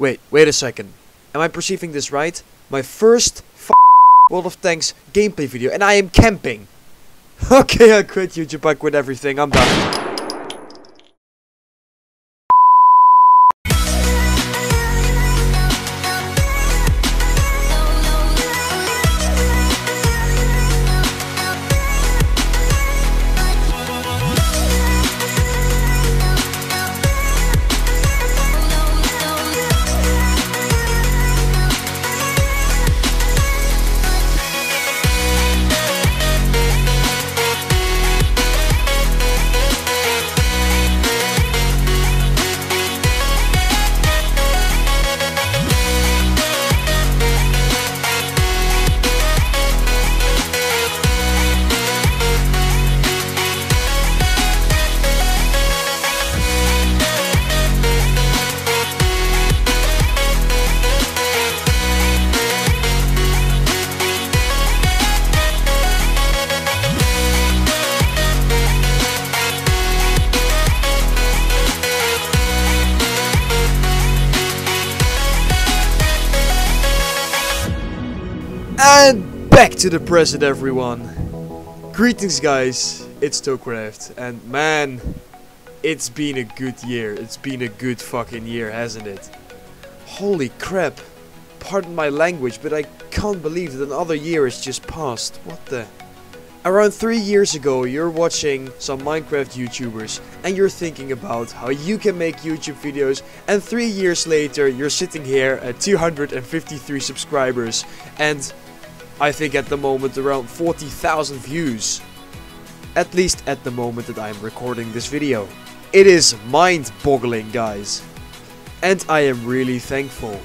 Wait, wait a second. Am I perceiving this right? My first World of Tanks gameplay video and I am camping. Okay, I quit YouTube, I quit everything, I'm done. And back to the present everyone. Greetings guys, it's Thocraft and man, it's been a good year. It's been a good fucking year, hasn't it? Holy crap. Pardon my language, but I can't believe that another year has just passed. What the... Around 3 years ago, you're watching some Minecraft YouTubers and you're thinking about how you can make YouTube videos and 3 years later you're sitting here at 253 subscribers and I think at the moment around 40,000 views. At least at the moment that I'm recording this video. It is mind-boggling guys. And I am really thankful.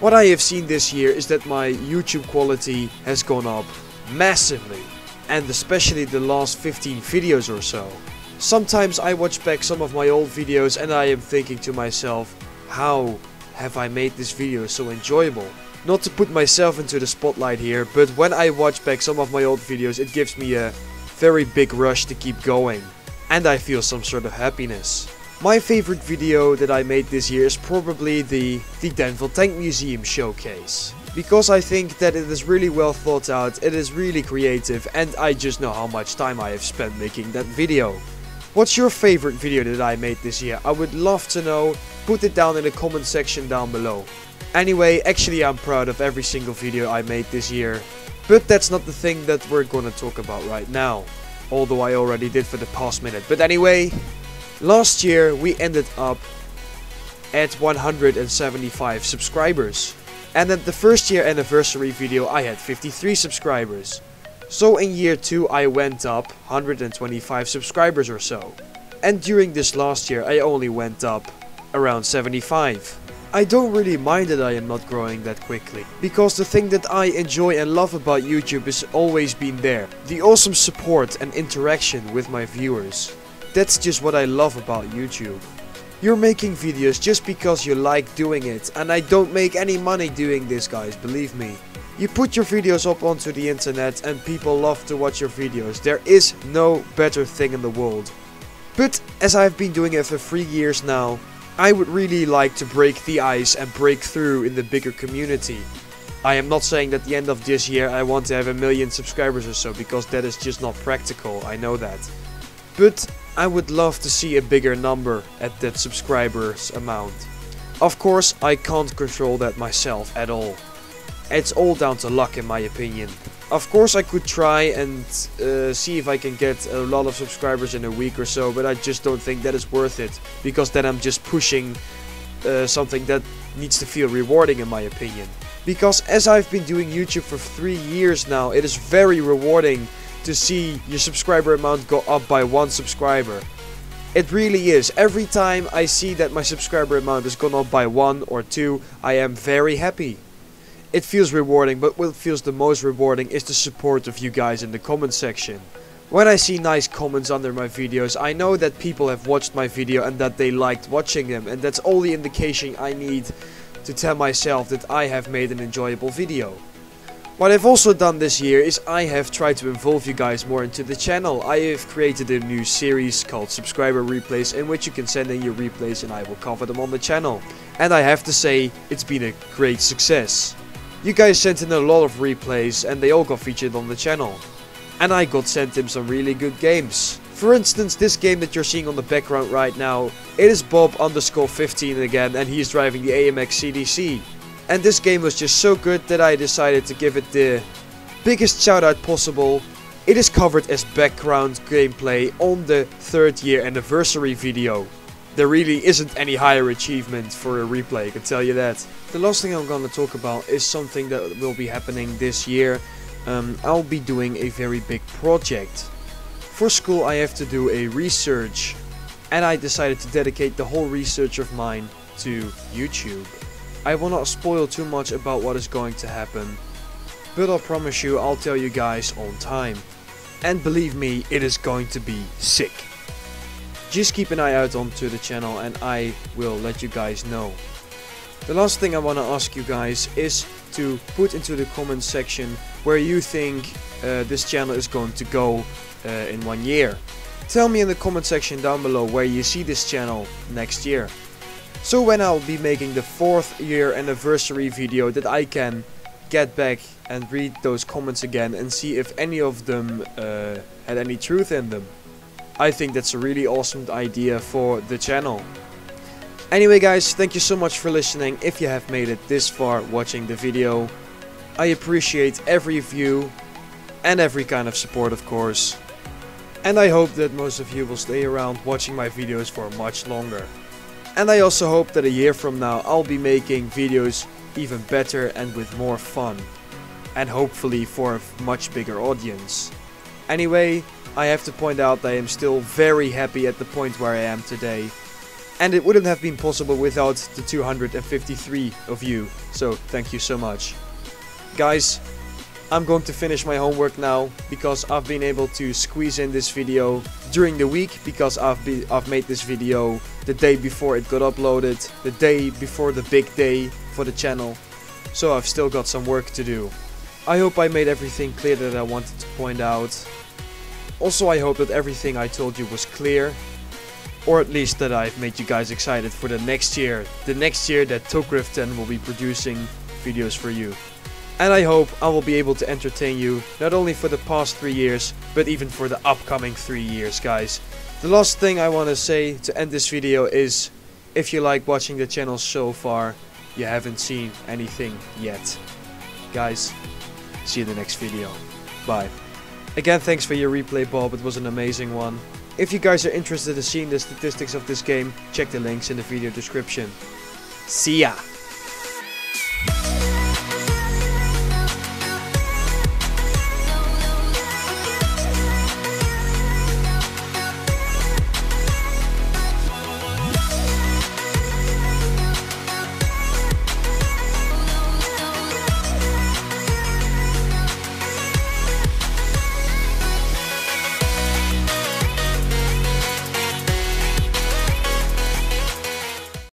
What I have seen this year is that my YouTube quality has gone up massively. And especially the last 15 videos or so. Sometimes I watch back some of my old videos and I am thinking to myself, how have I made this video so enjoyable? Not to put myself into the spotlight here, but when I watch back some of my old videos it gives me a very big rush to keep going. And I feel some sort of happiness. My favorite video that I made this year is probably the, the Danville Tank Museum showcase. Because I think that it is really well thought out, it is really creative and I just know how much time I have spent making that video. What's your favorite video that I made this year? I would love to know, put it down in the comment section down below. Anyway, actually I'm proud of every single video I made this year. But that's not the thing that we're gonna talk about right now. Although I already did for the past minute. But anyway, last year we ended up at 175 subscribers. And at the first year anniversary video I had 53 subscribers. So in year 2 I went up 125 subscribers or so. And during this last year I only went up around 75. I don't really mind that I am not growing that quickly, because the thing that I enjoy and love about YouTube has always been there. The awesome support and interaction with my viewers. That's just what I love about YouTube. You're making videos just because you like doing it, and I don't make any money doing this guys, believe me. You put your videos up onto the internet and people love to watch your videos. There is no better thing in the world. But as I've been doing it for 3 years now, I would really like to break the ice and break through in the bigger community. I am not saying that at the end of this year I want to have a million subscribers or so, because that is just not practical, I know that. But I would love to see a bigger number at that subscribers amount. Of course, I can't control that myself at all. It's all down to luck in my opinion. Of course I could try and uh, see if I can get a lot of subscribers in a week or so, but I just don't think that is worth it. Because then I'm just pushing uh, something that needs to feel rewarding in my opinion. Because as I've been doing YouTube for 3 years now, it is very rewarding to see your subscriber amount go up by one subscriber. It really is. Every time I see that my subscriber amount has gone up by one or two, I am very happy. It feels rewarding, but what feels the most rewarding is the support of you guys in the comment section. When I see nice comments under my videos, I know that people have watched my video and that they liked watching them, and that's all the indication I need to tell myself that I have made an enjoyable video. What I've also done this year is I have tried to involve you guys more into the channel. I have created a new series called Subscriber Replays in which you can send in your replays and I will cover them on the channel. And I have to say, it's been a great success. You guys sent in a lot of replays and they all got featured on the channel. And I got sent in some really good games. For instance, this game that you're seeing on the background right now, it is Bob underscore 15 again and he's driving the AMX CDC. And this game was just so good that I decided to give it the biggest shout out possible. It is covered as background gameplay on the third year anniversary video. There really isn't any higher achievement for a replay, I can tell you that. The last thing I'm gonna talk about is something that will be happening this year. Um, I'll be doing a very big project. For school I have to do a research and I decided to dedicate the whole research of mine to YouTube. I will not spoil too much about what is going to happen, but I'll promise you I'll tell you guys on time. And believe me, it is going to be sick. Just keep an eye out onto the channel and I will let you guys know. The last thing I want to ask you guys is to put into the comment section where you think uh, this channel is going to go uh, in one year. Tell me in the comment section down below where you see this channel next year. So when I'll be making the fourth year anniversary video that I can get back and read those comments again and see if any of them uh, had any truth in them. I think that's a really awesome idea for the channel. Anyway guys, thank you so much for listening if you have made it this far watching the video. I appreciate every view and every kind of support of course. And I hope that most of you will stay around watching my videos for much longer. And I also hope that a year from now I'll be making videos even better and with more fun. And hopefully for a much bigger audience. Anyway, I have to point out that I am still very happy at the point where I am today. And it wouldn't have been possible without the 253 of you, so thank you so much. Guys, I'm going to finish my homework now because I've been able to squeeze in this video during the week because I've be I've made this video the day before it got uploaded, the day before the big day for the channel. So I've still got some work to do. I hope I made everything clear that I wanted to point out. Also I hope that everything I told you was clear. Or at least that I've made you guys excited for the next year. The next year that Thocraft10 will be producing videos for you. And I hope I will be able to entertain you, not only for the past 3 years, but even for the upcoming 3 years guys. The last thing I want to say to end this video is, if you like watching the channel so far, you haven't seen anything yet. Guys, see you in the next video. Bye. Again, thanks for your replay Bob, it was an amazing one. If you guys are interested in seeing the statistics of this game, check the links in the video description. See ya!